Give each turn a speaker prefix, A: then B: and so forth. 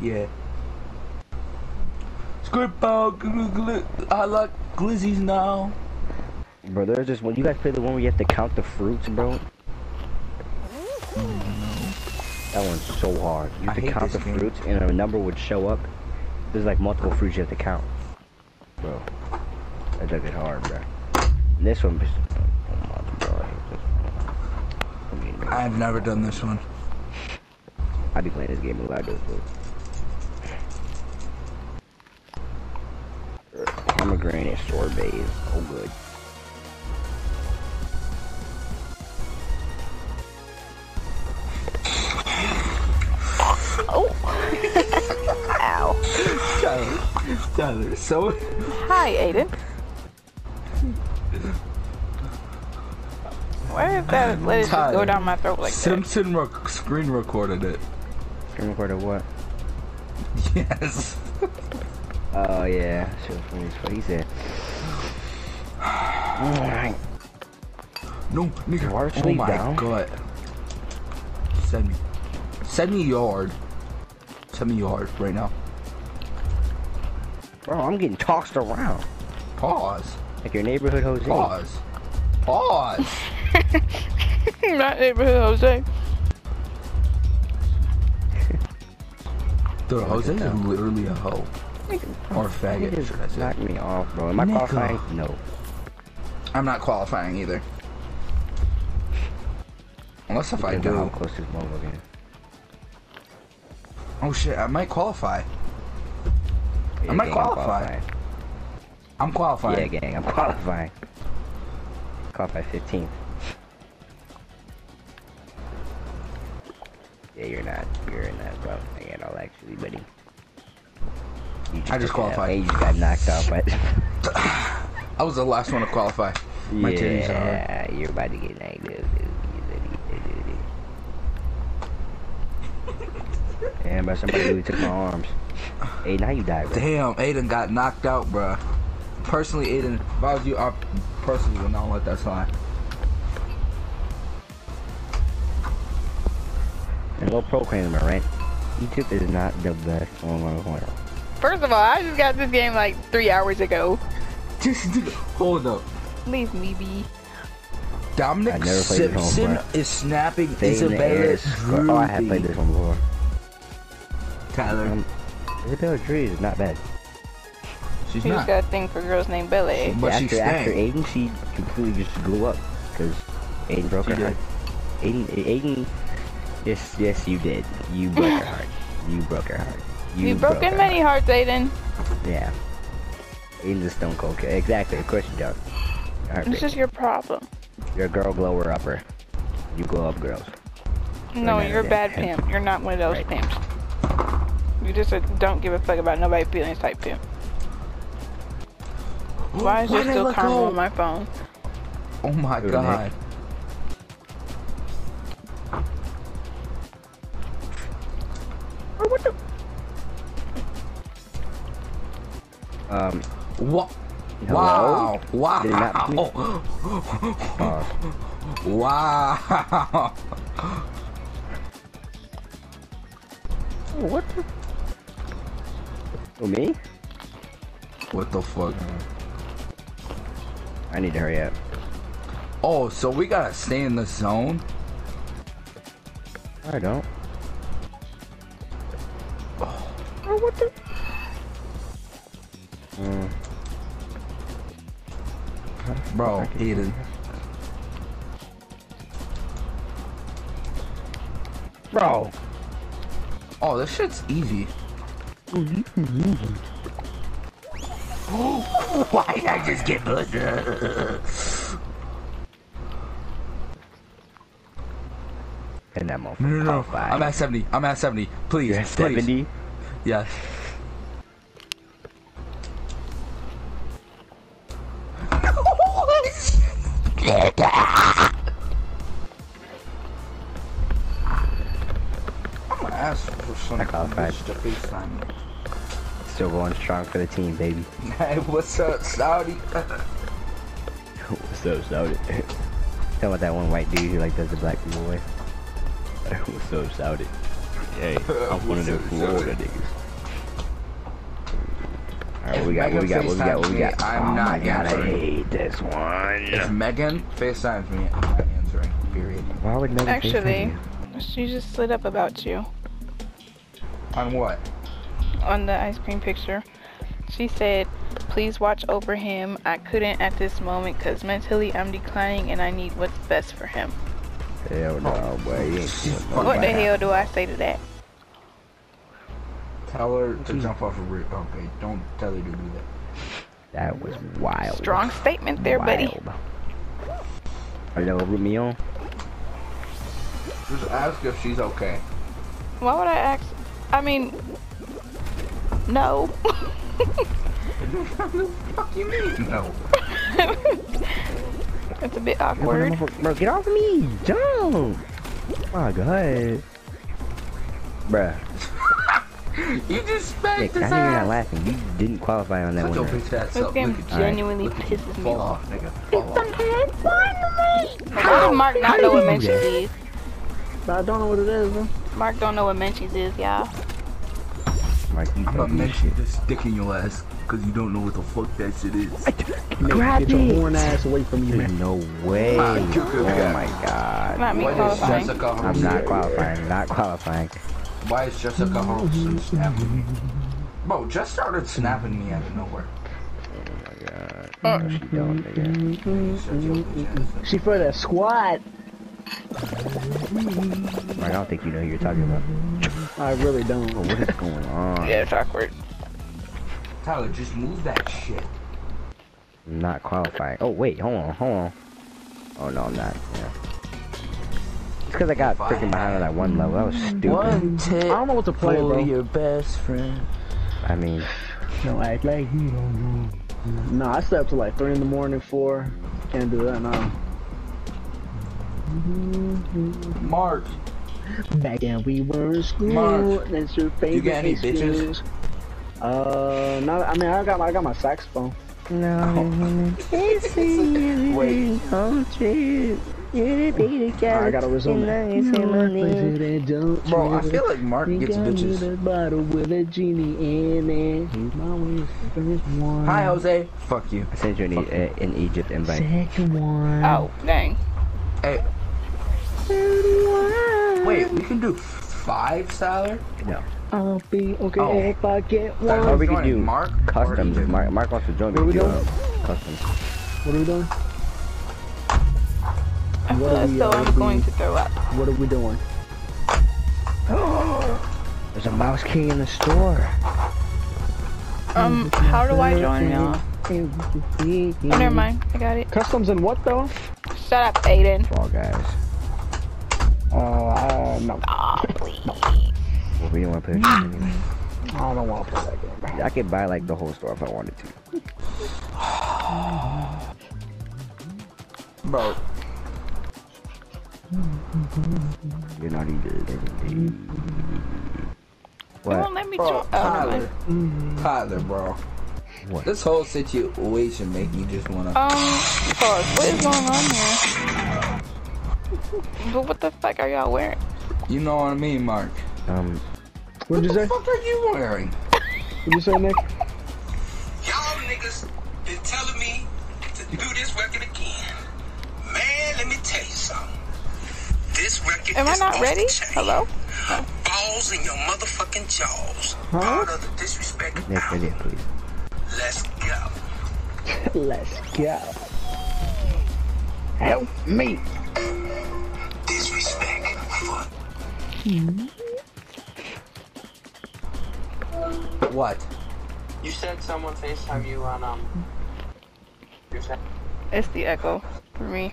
A: Yeah. Script gl- I like glizzies now.
B: Bro, there's this one. You guys play the one where you have to count the fruits, bro? That one's so hard. You
A: I
B: to count the
A: game.
B: fruits, and a number would show up. There's like multiple fruits you have to count, bro. That's took it hard, bro. And this one, oh my god. I
A: I've never done this one.
B: I be playing this game a lot, though. so. Pomegranate sorbet is so oh, good.
C: Oh. Ow.
A: Tyler, Tyler, so
C: Hi, Aiden. Why did that let it just go down my throat like that?
A: Simpson rec- screen recorded it.
B: Screen recorder what?
A: Yes.
B: Oh yeah, shit was funny as fuck. He said, Alright.
A: No, nigga.
B: Water
A: oh my
B: down?
A: god. Send me. Send me yard. Send me yard right now.
B: bro, I'm getting tossed around
A: Pause.
B: like your neighborhood Jose.
A: Pause. Pause.
C: Not neighborhood Jose.
A: Dude, Jose is literally a hoe. Or faggot,
B: just
A: should I say.
B: knocked me off, bro. Am I
A: Nigga.
B: qualifying? No.
A: I'm not qualifying either. Unless if I
B: on how
A: do.
B: close this motherfucker is.
A: Oh shit, I might qualify.
B: Yeah,
A: I might qualify. I'm qualifying.
B: Yeah, gang, I'm qualifying. Qualify 15th. Yeah, you're not. You're in that, bro. I ain't all actually, buddy. You
A: I just
B: took it out.
A: qualified.
B: You got knocked out, but
A: I was the last one to qualify. My titties are
B: yeah, you're about to get negative. Damn, but somebody really took my arms. Hey, now you die, bro.
A: Damn, Aiden got knocked out, bruh. Personally, Aiden, if I was you, I personally would not let that slide.
B: And low proclaiming, right? Egypt is not the best online world.
C: First of all, I just got this game like three hours ago.
A: Just hold up.
C: Leave me be.
A: Dominic
B: never played this
A: Simpson
B: before.
A: is snapping
B: Fade in
A: Isabella
B: is- Oh, I have played this one before.
A: Tyler,
B: Um, Isabella Dree is not bad.
A: she's
C: He just
A: not.
C: got a thing for girls named Belle.
A: But she
B: after, after. Aiden, she completely just blew up because Aiden broke
A: She
B: her heart. Aiden, Aiden, yes, yes, you did. You broke her heart. You broke her heart. You
C: You've broken
B: her
C: many hearts, Aiden.
B: Yeah. Aiden's a stone cold kid. Exactly. Of course you don't.
C: This
B: Heartbreak.
C: is your problem.
B: You're a girl glower upper. You glow up girls.
C: No,
B: none of
C: you're a bad pimp. You're not one of those
B: Right.
C: pimps. You just a don't give a fuck about nobody feelings type pimp. Why is there
A: Why'd
C: still
A: let
C: karma on my phone?
A: Oh my
B: Who,
A: god.
B: Nick? Um,
A: What? Wow!
B: Did it not please?
A: Wow!
B: pause.
A: wow!
B: What the? Oh, me?
A: What the fuck?
B: I need to hurry up.
A: Oh, so we gotta stay in the zone?
B: I don't.
C: Oh, what the?
B: Mm.
A: Bro, Aiden.
B: Bro.
A: Oh, this shit's easy. Why did I just get busted?
B: And that motherfucker.
A: No, no, no. I'm at 70. I'm at 70. Please,
B: You're at
A: please.
B: 70?
A: Yes. I'm gonna ask for some bitch to FaceTime me.
B: Still going strong for the team, baby.
A: Hey, what's up, Saudi?
B: What's up, Saudi? Tell about that one white dude who like does the black people way. What's up, Saudi? Hey, I'm one of them Florida niggas. Alright, what we got? What we got? What we got? What we got?
A: I'm
B: oh
A: not
B: my god, I hate this
A: If
B: one.
A: Megan FaceTimes me, I'm not answering. Period.
B: Why would Megan
C: Actually, she just slid up about you
A: On what?
C: on the ice cream picture. She said, please watch over him. I couldn't at this moment because mentally I'm declining and I need what's best for him.
B: Hell no, boy. You ain't doing
A: Fuck
B: nothing.
C: What the hell do I say to that?
A: Tell her to mm-hmm. jump off a roof. Okay, don't tell her to do that.
B: That was wild.
C: Strong statement there, buddy.
B: Wild. Are you gonna root me on?
A: Just ask if she's okay.
C: Why would I ask? I mean, no.
A: what the fuck you mean? No.
C: it's a bit awkward.
B: bro, get off of me! Jump! My god. Bruh.
A: You just
B: Nick,
A: spanked
B: I
A: his
B: know you're not laughing. You didn't qualify on that
A: Shut your
B: one.
A: bitch ass
C: This
A: up.
C: game
A: Look at you.
C: genuinely
A: Look at you.
C: pisses me
A: Fall
C: off.
A: off, nigga. Fall off.
C: How did Mark not know what
B: do you do
C: Menchie's is?
D: I don't know what it is, man.
C: Mark don't know what Menchie's is, y'all.
B: Mark, you
A: I'm
B: know
A: gonna
B: you
A: mention this dick in your ass because you don't know what the fuck that shit is.
D: Nick,
B: Grab
D: get your horn ass away from me,
B: There's
D: man.
B: no way.
A: You good
B: Oh my god.
C: Not me qualifying.
B: I'm not qualifying. Not qualifying.
A: Why is Jessica mm-hmm. Holmes snapping me? Bro, just started snapping me out of nowhere.
B: Oh my god. No, she don't, nigga.
A: Shut your bitch ass up.
D: She for that squad.
B: Mark, I don't think you know who you're talking about.
D: I really don't.
B: Bro, what is going on?
C: Yeah, it's awkward.
A: Tyler, just move that shit.
B: I'm not qualifying. Oh wait, hold on, hold on. Oh no, I'm not. Yeah. It's because I got freaking behind on that one level. That was stupid.
A: tip
D: I don't know what to play, bro.
A: your best friend.
B: I mean,
D: Don't act like you don't know. No, I slept till like 3 in the morning, 4. Can't do that now.
A: Mark,
D: Back then we were in school.
A: Mark,
D: That's your favorite
A: you got any
D: excuse. Uh, no, I mean, I got my, I got my saxophone.
B: no,
A: Wait.
D: I gotta resume it.
A: bro, I feel like Mark gets bitches.
D: bottle with a genie in it. My one.
A: Hi, Jose. Fuck you.
B: I sent you an, e- uh, an Egypt invite.
D: Second one.
C: Oh, dang.
A: Hey, wait, we can do five, Tyler?
B: No.
D: I'll be okay
A: Oh.
D: if I get
A: Tyler,
D: one.
B: Or we
A: can
B: do
A: Mark or
B: Customs. Mark, Mark wants to join, me.
D: What
B: we
D: we doing?
B: uh, customs.
D: What are we doing?
C: I feel
D: What are
C: as
D: we,
C: though I'm going to throw up.
D: What are we doing?
B: There's a Mouse key in the store.
C: Um, how do I join y'all? Oh, never mind. I got it.
D: Customs and what though?
C: Shut up, Aiden.
B: Fall guys.
D: Uh, uh no.
C: Aw, please.
B: Well, we don't want to play this anyway.
D: I don't want to play that game.
B: I could buy like the whole store if I wanted to.
A: Bro,
B: You're not even.
C: You
B: What?
C: won't let me
A: bro,
C: join. Oh, never
A: Tyler.
C: mind.
A: Tyler, bro.
B: What?
A: This whole situation make me just wanna.
C: Um, pause. What is going on here? But what the fuck are y'all wearing?
A: You know what I mean, Mark?
B: Um,
D: What'd you say?
A: What
D: say?
A: the fuck are you wearing?
D: What'd you say, Nick?
E: Y'all niggas been telling me to do this record again. Man, let me tell you something. This record
C: Am I not ready?
E: the chain.
C: Hello?
E: Balls in your motherfucking jaws.
D: Huh?
E: Part of the disrespect
B: Nick,
E: out.
B: right please.
E: Let's go.
D: Let's go. Help me.
E: Disrespect for
A: What?
F: You said someone FaceTime you on um.
C: It's the echo for me.